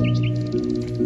Música